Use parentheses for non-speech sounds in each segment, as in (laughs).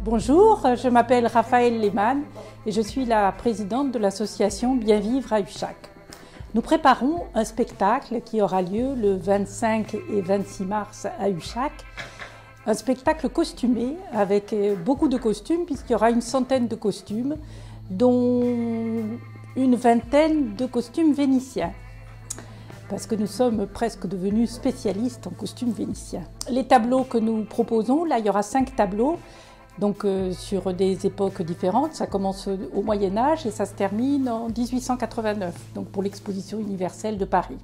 Bonjour, je m'appelle Raphaël Lehmann et je suis la présidente de l'association Bien Vivre à Uchac. Nous préparons un spectacle qui aura lieu le 25 et 26 mars à Uchac. Un spectacle costumé avec beaucoup de costumes puisqu'il y aura une centaine de costumes dont une vingtaine de costumes vénitiens parce que nous sommes presque devenus spécialistes en costumes vénitiens. Les tableaux que nous proposons, là il y aura cinq tableaux donc euh, sur des époques différentes. Ça commence au Moyen Âge et ça se termine en 1889, donc pour l'exposition universelle de Paris.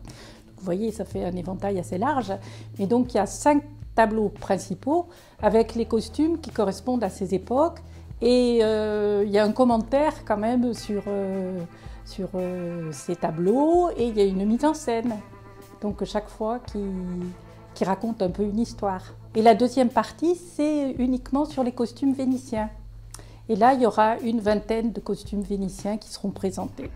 Vous voyez, ça fait un éventail assez large. Et donc il y a cinq tableaux principaux avec les costumes qui correspondent à ces époques. Et euh, il y a un commentaire quand même sur, euh, sur ces tableaux et il y a une mise en scène. Donc chaque fois qui, qui raconte un peu une histoire. Et la deuxième partie, c'est uniquement sur les costumes vénitiens. Et là, il y aura une vingtaine de costumes vénitiens qui seront présentés.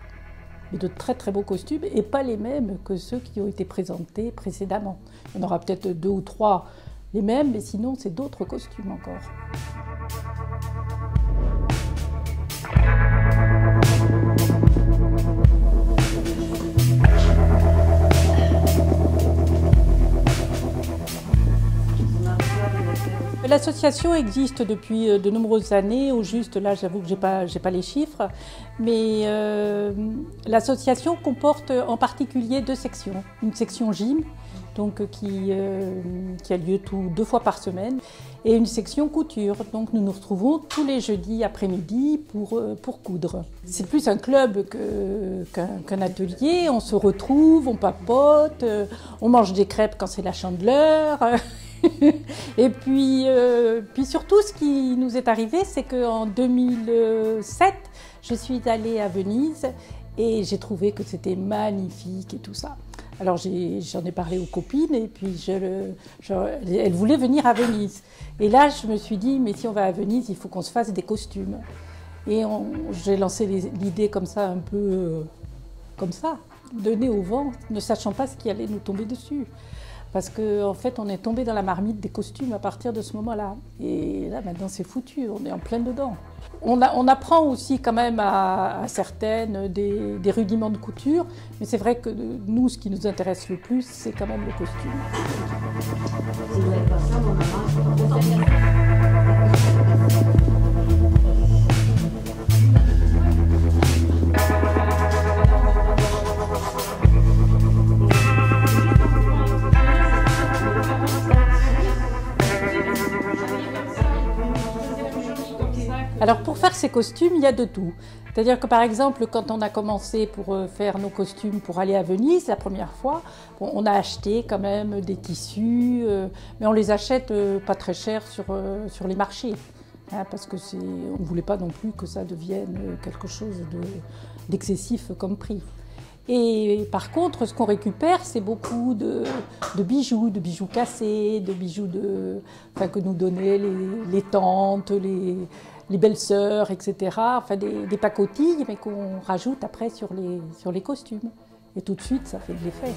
De très très beaux costumes et pas les mêmes que ceux qui ont été présentés précédemment. Il y en aura peut-être deux ou trois les mêmes, mais sinon c'est d'autres costumes encore. L'association existe depuis euh, de nombreuses années, au juste là j'avoue que je n'ai pas, pas, les chiffres, mais euh, l'association comporte en particulier deux sections. Une section gym, donc, euh, qui, qui a lieu tout, deux fois par semaine, et une section couture. Donc nous nous retrouvons tous les jeudis après-midi pour, pour coudre. C'est plus un club qu'un atelier, on se retrouve, on papote, on mange des crêpes quand c'est la chandeleur. (laughs) (laughs) et puis, euh, puis surtout, ce qui nous est arrivé, c'est qu'en 2007, je suis allée à Venise et j'ai trouvé que c'était magnifique et tout ça. Alors j'en ai, parlé aux copines et puis elles voulaient venir à Venise. Et là, je me suis dit, mais si on va à Venise, il faut qu'on se fasse des costumes. Et j'ai lancé l'idée comme ça, un peu euh, comme ça, donné au vent, ne sachant pas ce qui allait nous tomber dessus parce qu'en en fait, on est tombé dans la marmite des costumes à partir de ce moment-là. Et là, maintenant, c'est foutu, on est en plein dedans. On, apprend aussi quand même à, certaines des, des, rudiments de couture, mais c'est vrai que nous, ce qui nous intéresse le plus, c'est quand même le costume. Alors pour faire ces costumes, il y a de tout. C'est-à-dire que par exemple, quand on a commencé pour euh, faire nos costumes pour aller à Venise la première fois, on a acheté quand même des tissus, euh, mais on les achète euh, pas très cher sur, sur les marchés. Hein, parce que on ne voulait pas non plus que ça devienne quelque chose d'excessif comme prix. Et par contre, ce qu'on récupère, c'est beaucoup de, bijoux, de bijoux cassés, de bijoux de, enfin, que nous donnaient les, les tantes, les, les belles-sœurs, etc. Enfin, des, pacotilles, mais qu'on rajoute après sur les, sur les costumes. Et tout de suite, ça fait de l'effet.